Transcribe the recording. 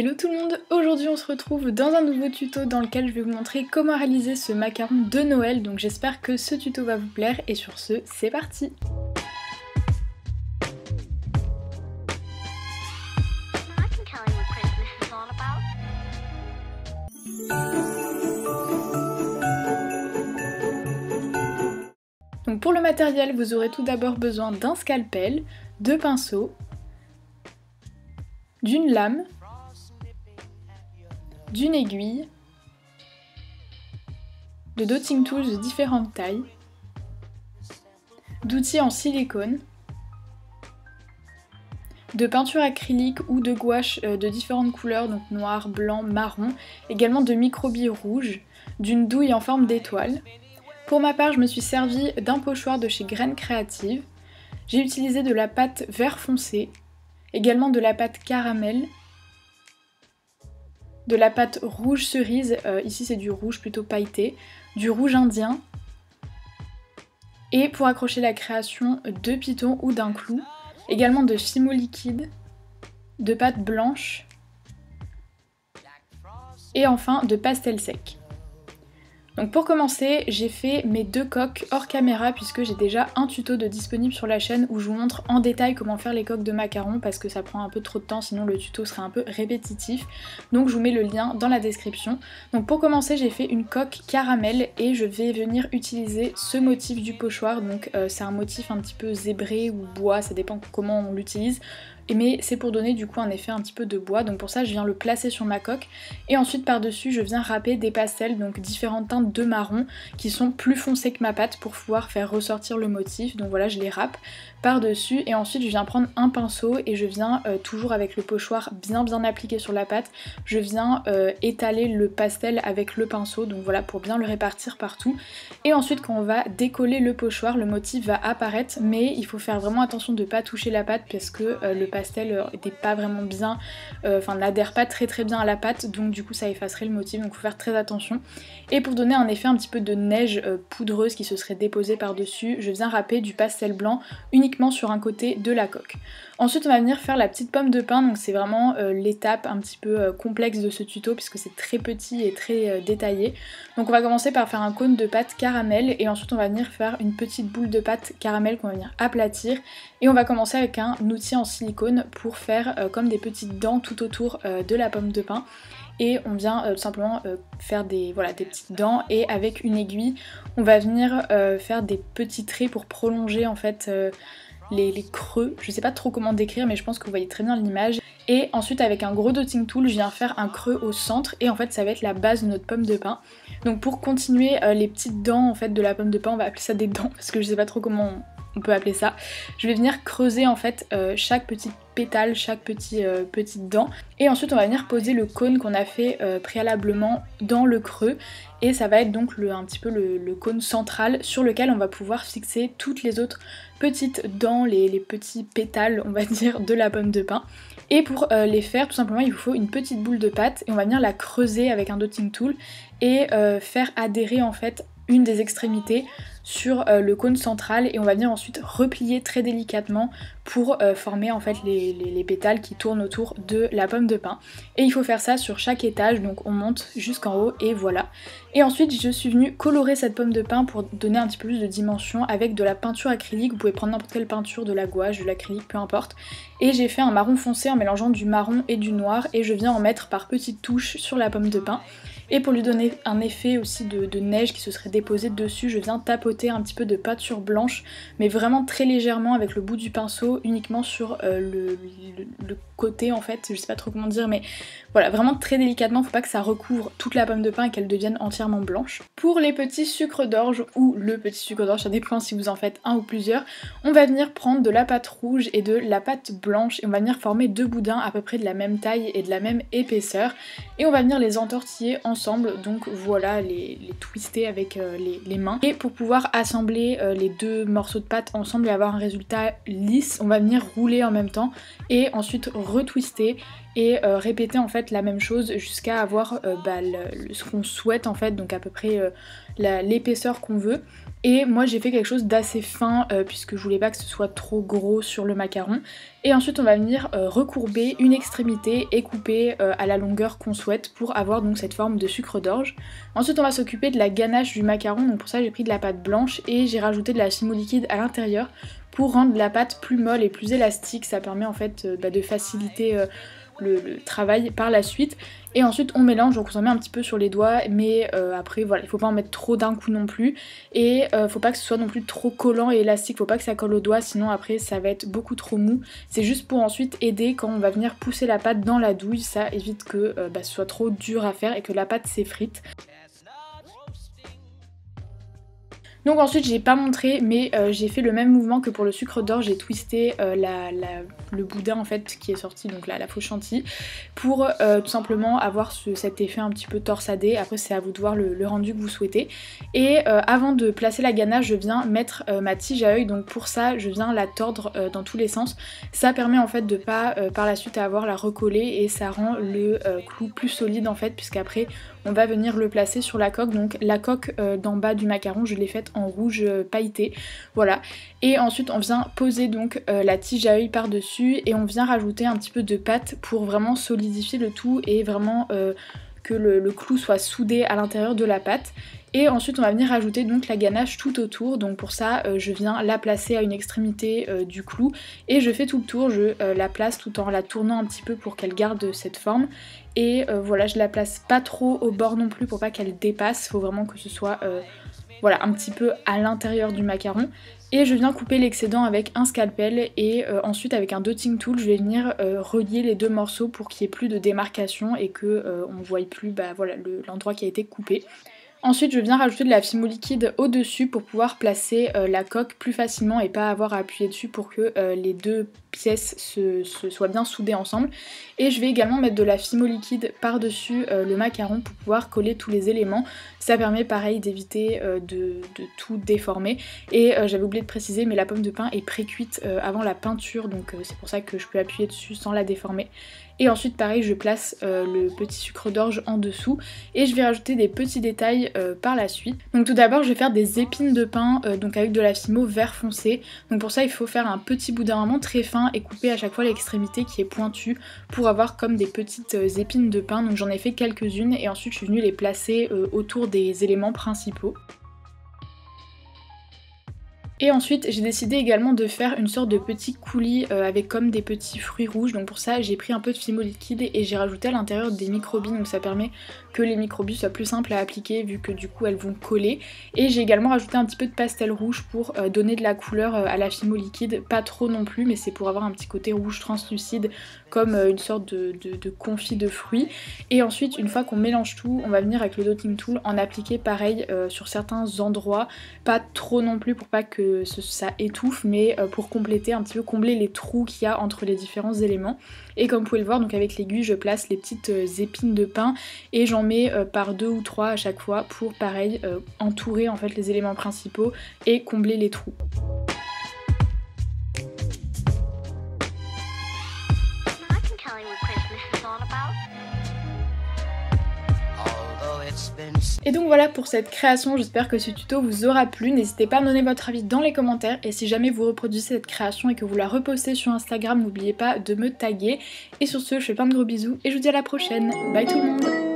Hello tout le monde, aujourd'hui on se retrouve dans un nouveau tuto dans lequel je vais vous montrer comment réaliser ce macaron de Noël, donc j'espère que ce tuto va vous plaire et sur ce, c'est parti. Donc pour le matériel, vous aurez tout d'abord besoin d'un scalpel, de pinceaux, d'une lame, d'une aiguille, de dotting tools de différentes tailles, d'outils en silicone, de peinture acrylique ou de gouache euh, de différentes couleurs, donc noir, blanc, marron, également de microbilles rouges, d'une douille en forme d'étoile. Pour ma part, je me suis servi d'un pochoir de chez Graines Créatives. J'ai utilisé de la pâte vert foncé, également de la pâte caramel, de la pâte rouge cerise, euh, ici c'est du rouge plutôt pailleté, du rouge indien, et pour accrocher la création de pitons ou d'un clou, également de fimo liquide, de pâte blanche, et enfin de pastel sec. Donc pour commencer, j'ai fait mes deux coques hors caméra puisque j'ai déjà un tuto de disponible sur la chaîne où je vous montre en détail comment faire les coques de macarons parce que ça prend un peu trop de temps sinon le tuto serait un peu répétitif. Donc je vous mets le lien dans la description. Donc pour commencer, j'ai fait une coque caramel et je vais venir utiliser ce motif du pochoir. Donc euh, c'est un motif un petit peu zébré ou bois, ça dépend comment on l'utilise mais c'est pour donner du coup un effet un petit peu de bois. Donc pour ça je viens le placer sur ma coque. Et ensuite par dessus je viens râper des pastels donc différentes teintes de marron qui sont plus foncées que ma pâte pour pouvoir faire ressortir le motif. Donc voilà je les râpe par dessus et ensuite je viens prendre un pinceau et je viens euh, toujours avec le pochoir bien bien appliqué sur la pâte je viens euh, étaler le pastel avec le pinceau. Donc voilà pour bien le répartir partout. Et ensuite quand on va décoller le pochoir le motif va apparaître. Mais il faut faire vraiment attention de ne pas toucher la pâte parce que euh, le pastel n'était pas vraiment bien enfin n'adhère pas très très bien à la pâte donc du coup ça effacerait le motif donc faut faire très attention et pour donner un effet un petit peu de neige poudreuse qui se serait déposée par dessus je viens râper du pastel blanc uniquement sur un côté de la coque. Ensuite on va venir faire la petite pomme de pain, donc c'est vraiment euh, l'étape un petit peu euh, complexe de ce tuto puisque c'est très petit et très euh, détaillé. Donc on va commencer par faire un cône de pâte caramel et ensuite on va venir faire une petite boule de pâte caramel qu'on va venir aplatir. Et on va commencer avec un outil en silicone pour faire comme des petites dents tout autour de la pomme de pain. Et on vient tout simplement faire des, voilà, des petites dents. Et avec une aiguille on va venir faire des petits traits pour prolonger en fait les, creux. Je sais pas trop comment décrire, mais je pense que vous voyez très bien l'image. Et ensuite, avec un gros dotting tool, je viens faire un creux au centre et en fait, ça va être la base de notre pomme de pain. Donc pour continuer euh, les petites dents en fait de la pomme de pain, on va appeler ça des dents parce que je sais pas trop comment on peut appeler ça. Je vais venir creuser en fait euh, chaque petite pétale, chaque petit, euh, petite dent. Et ensuite on va venir poser le cône qu'on a fait préalablement dans le creux. Et ça va être donc un petit peu le, cône central sur lequel on va pouvoir fixer toutes les autres petites dents, les, petits pétales on va dire de la pomme de pain. Et pour euh, les faire tout simplement il vous faut une petite boule de pâte et on va venir la creuser avec un dotting tool et euh, faire adhérer en fait une des extrémités sur euh, le cône central et on va venir ensuite replier très délicatement pour euh, former en fait les, pétales qui tournent autour de la pomme de pin. Et il faut faire ça sur chaque étage, donc on monte jusqu'en haut et voilà. Et ensuite je suis venue colorer cette pomme de pin pour donner un petit peu plus de dimension avec de la peinture acrylique. Vous pouvez prendre n'importe quelle peinture, de la gouache, de l'acrylique, peu importe. Et j'ai fait un marron foncé en mélangeant du marron et du noir et je viens en mettre par petites touches sur la pomme de pin. Et pour lui donner un effet aussi de, neige qui se serait déposé dessus, je viens tapoter un petit peu de peinture blanche, mais vraiment très légèrement avec le bout du pinceau, uniquement sur euh, le, côté en fait, je sais pas trop comment dire, mais voilà, vraiment très délicatement, faut pas que ça recouvre toute la pomme de pain et qu'elle devienne entièrement blanche. Pour les petits sucres d'orge ou le petit sucre d'orge, ça dépend si vous en faites un ou plusieurs, on va venir prendre de la pâte rouge et de la pâte blanche et on va venir former deux boudins à peu près de la même taille et de la même épaisseur et on va venir les entortiller ensemble, donc voilà, les, twister avec euh, les, mains. Et pour pouvoir assembler euh, les deux morceaux de pâte ensemble et avoir un résultat lisse, on va venir rouler en même temps et ensuite retwister et euh, répéter en fait la même chose jusqu'à avoir euh, bah, ce qu'on souhaite en fait fait, donc à peu près l'épaisseur qu'on veut. Et moi j'ai fait quelque chose d'assez fin euh, puisque je voulais pas que ce soit trop gros sur le macaron. Et ensuite on va venir euh, recourber une extrémité et couper euh, à la longueur qu'on souhaite pour avoir donc cette forme de sucre d'orge. Ensuite on va s'occuper de la ganache du macaron, donc pour ça j'ai pris de la pâte blanche et j'ai rajouté de la chimo liquide à l'intérieur pour rendre la pâte plus molle et plus élastique. Ça permet en fait bah, de faciliter le, travail par la suite. Et ensuite on mélange, on s'en met un petit peu sur les doigts, mais euh, après voilà, il faut pas en mettre trop d'un coup non plus. Et euh, faut pas que ce soit non plus trop collant et élastique, faut pas que ça colle aux doigts, sinon après ça va être beaucoup trop mou. C'est juste pour ensuite aider quand on va venir pousser la pâte dans la douille, ça évite que euh, bah, ce soit trop dur à faire et que la pâte s'effrite. Donc ensuite j'ai pas montré mais euh, j'ai fait le même mouvement que pour le sucre d'or, j'ai twisté euh, le boudin en fait qui est sorti, donc la fausse chantilly, pour euh, tout simplement avoir cet effet un petit peu torsadé, après c'est à vous de voir le, rendu que vous souhaitez. Et avant de placer la ganache je viens mettre ma tige à œil, donc pour ça je viens la tordre dans tous les sens. Ça permet en fait de pas par la suite avoir la recoller et ça rend le clou plus solide en fait puisqu'après on va venir le placer sur la coque. Donc la coque d'en bas du macaron je l'ai faite en rouge euh, pailleté. Voilà. Et ensuite on vient poser donc euh, la tige à œil par dessus et on vient rajouter un petit peu de pâte pour vraiment solidifier le tout et vraiment euh, que le, clou soit soudé à l'intérieur de la pâte. Et ensuite on va venir rajouter donc la ganache tout autour, donc pour ça je viens la placer à une extrémité du clou et je fais tout le tour, je la place tout en la tournant un petit peu pour qu'elle garde cette forme. Et voilà je la place pas trop au bord non plus pour pas qu'elle dépasse, faut vraiment que ce soit voilà, un petit peu à l'intérieur du macaron. Et je viens couper l'excédent avec un scalpel et euh, ensuite avec un dotting tool je vais venir euh, relier les deux morceaux pour qu'il n'y ait plus de démarcation et que euh, on ne voie plus bah, l'endroit qui a été coupé. Ensuite, je viens rajouter de la fimo liquide au-dessus pour pouvoir placer euh, la coque plus facilement et pas avoir à appuyer dessus pour que euh, les deux pièces se, soient bien soudées ensemble. Et je vais également mettre de la fimo liquide par-dessus euh, le macaron pour pouvoir coller tous les éléments. Ça permet pareil d'éviter de, de, tout déformer. Et j'avais oublié de préciser, mais la pomme de pain est pré-cuite avant la peinture, donc c'est pour ça que je peux appuyer dessus sans la déformer. Et ensuite pareil je place euh, le petit sucre d'orge en dessous et je vais rajouter des petits détails euh, par la suite. Donc tout d'abord je vais faire des épines de pain euh, donc avec de la fimo vert foncé. Donc pour ça il faut faire un petit boudin vraiment très fin et couper à chaque fois l'extrémité qui est pointue pour avoir comme des petites épines de pain. Donc j'en ai fait quelques-unes et ensuite je suis venue les placer autour des éléments principaux. Et ensuite j'ai décidé également de faire une sorte de petit coulis euh, avec comme des petits fruits rouges. Donc pour ça j'ai pris un peu de fimo liquide et j'ai rajouté à l'intérieur des microbilles. Donc ça permet que les microbilles soient plus simples à appliquer vu que du coup elles vont coller. Et j'ai également rajouté un petit peu de pastel rouge pour euh, donner de la couleur euh, à la fimo liquide. Pas trop non plus mais c'est pour avoir un petit côté rouge translucide comme une sorte de, confit de fruits. Et ensuite une fois qu'on mélange tout on va venir avec le dotting tool en appliquer pareil sur certains endroits. Pas trop non plus pour pas que ça étouffe, mais euh, pour compléter un petit peu, combler les trous qu'il y a entre les différents éléments. Et comme vous pouvez le voir, donc avec l'aiguille, je place les petites euh, épines de pain et j'en mets euh, par deux ou trois à chaque fois pour pareil entourer en fait les éléments principaux et combler les trous. Et donc voilà pour cette création, j'espère que ce tuto vous aura plu. N'hésitez pas à donner votre avis dans les commentaires et si jamais vous reproduisez cette création et que vous la repostez sur Instagram, n'oubliez pas de me taguer. Et sur ce, je fais plein de gros bisous et je vous dis à la prochaine. Bye tout le monde